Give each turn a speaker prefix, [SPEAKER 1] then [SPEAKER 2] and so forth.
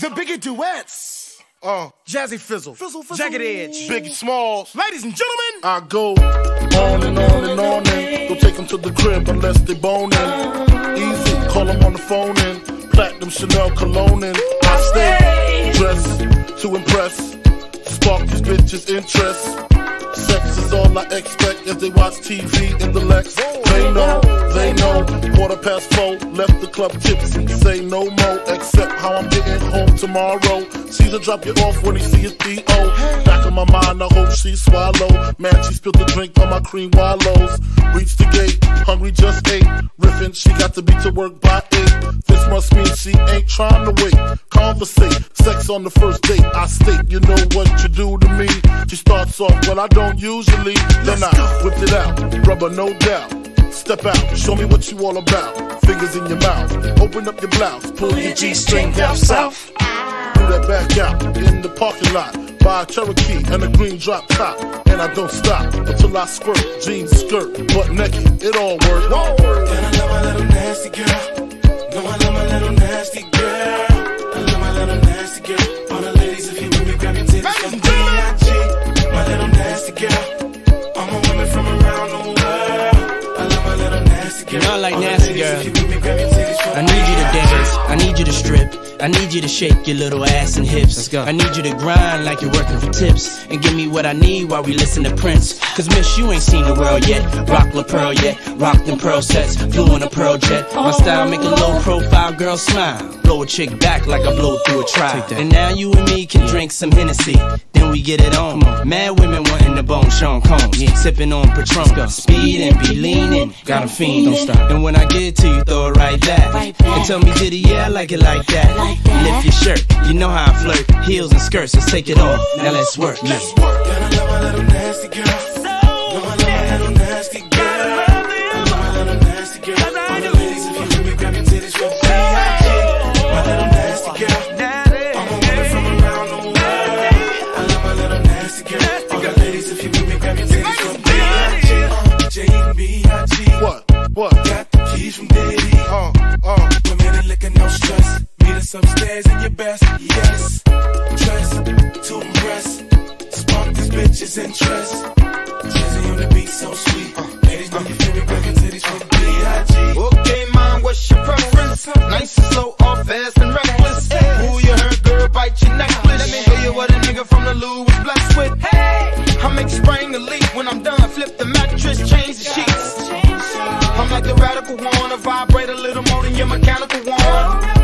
[SPEAKER 1] The Biggie duets.
[SPEAKER 2] Uh,
[SPEAKER 1] Jazzy Fizzle.
[SPEAKER 2] Fizzle, fizzle.
[SPEAKER 1] Jagged Edge.
[SPEAKER 2] Biggie Smalls.
[SPEAKER 1] Ladies and gentlemen.
[SPEAKER 2] I go on and on and on and don't take them to the crib unless they boning. Easy, call them on the phone and platinum Chanel cologne and I stay dressed to impress, spark these bitches' interest. Sex is all I expect as they watch TV in the Lex. They know, they know. Quarter past four, left the club tipsy. Say no more, except how I'm getting home tomorrow. Caesar drop you off when he see his P.O. Back in my mind, I hope she swallow. Man, she spilled the drink on my cream wallows. Reach the gate, hungry just ate. Riffin', she got to be to work by eight. This must mean she ain't trying to wait. Conversate, sex on the first date. I state, you know what off, well, I don't usually. Then I whip it out, rubber no doubt. Step out, show me what you all about. Fingers in your mouth, open up your blouse, pull your G-string down south. Do that back out in the parking lot. By a Cherokee and a green drop top. And I don't stop until I squirt. Jeans, skirt, butt naked, it all works.
[SPEAKER 3] And I love my little nasty girl. No, I love my little nasty girl.
[SPEAKER 4] Strip, I need you to shake your little ass and hips. Let's go. I need you to grind like you're working for tips and give me what I need while we listen to Prince. Cause miss, you ain't seen the world yet. Rock La Pearl yet, rock them pearl sets, flew in a pearl jet. My style make a low profile girl smile. Blow a chick back like I blow through a trial. And now you and me can drink some Hennessy. Then we get it on. Mad women wanting the bone Sean Combs. Sipping on Patron. Speed and be leaning. Got a fiend. Don't stop. And when I get to you, throw it right back. And tell me, did yeah, I like it like that. Lift your shirt. You know how I flirt. Heels and skirts, let's take it off. Now let's work. Let's work.
[SPEAKER 3] And I love my little nasty girl. No, I love my little nasty girl. I love my little nasty girl. All the ladies, if you with me, liquor, no stress. Meet us upstairs in your best, yes. Dress to impress, spark this bitch's interest. Jersey on the beat, so sweet. Ladies, know uh, your favorite record to these from B.I.G. Okay, mom, what's
[SPEAKER 2] your preference?
[SPEAKER 3] Nice and slow, off fast
[SPEAKER 2] and reckless.
[SPEAKER 3] Who you heard, girl, bite your necklace. Let me hear you what a nigga from the Lou was blessed with. Hey, I make spring leak. when I'm done. Flip the mattress, change the sheet mechanical
[SPEAKER 5] one. I vibrate a little more than your mechanical one.